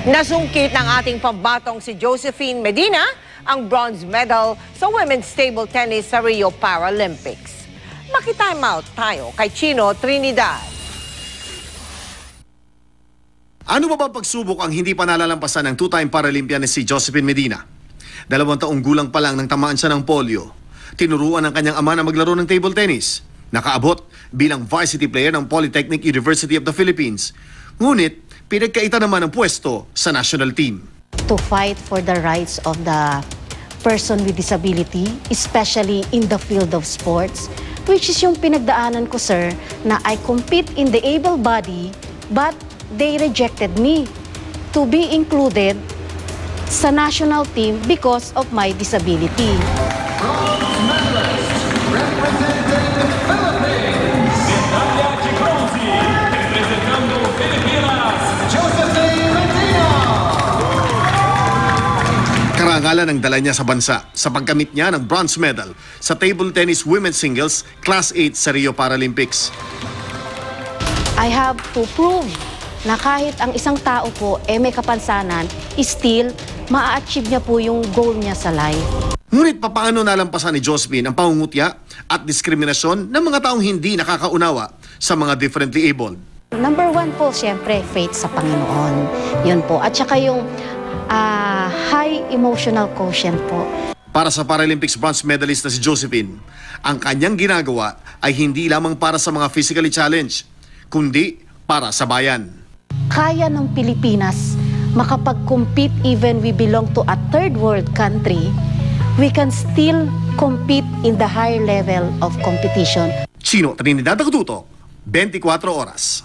Nasungkit ng ating pambatong si Josephine Medina ang bronze medal sa women's table tennis sa Rio Paralympics. Makitime out tayo kay Chino Trinidad. Ano ba ba pagsubok ang hindi pa nalalampasan ng two-time Paralympian na si Josephine Medina? Dalawang taong gulang pa lang nang tamaan siya ng polio. Tinuruan ng kanyang ama na maglaro ng table tennis. Nakaabot bilang varsity player ng Polytechnic University of the Philippines. Ngunit, pinagkaita naman ang pwesto sa national team. to fight for the rights of the person with disability, especially in the field of sports, which is yung pinagdaanan ko, sir, na I compete in the able body, but they rejected me to be included sa national team because of my disability. Karangalan ang dala niya sa bansa sa pagkamit niya ng bronze medal sa table tennis women's singles Class 8 sa Rio Paralympics. I have to prove na kahit ang isang tao po eh may kapansanan, still, maa-achieve niya po yung goal niya sa life. Ngunit papaano nalampasan ni Josephine ang pangungutya at diskriminasyon ng mga taong hindi nakakaunawa sa mga differently abled? Number one po, siyempre, faith sa Panginoon. Yun po. At saka yung ah, high emotional quotient po. Para sa Paralympics bronze medalist na si Josephine, ang kanyang ginagawa ay hindi lamang para sa mga physically challenged, kundi para sa bayan. Kaya ng Pilipinas makapag-compete even we belong to a third world country, we can still compete in the higher level of competition. Chino Trinidad Agututo, 24 oras.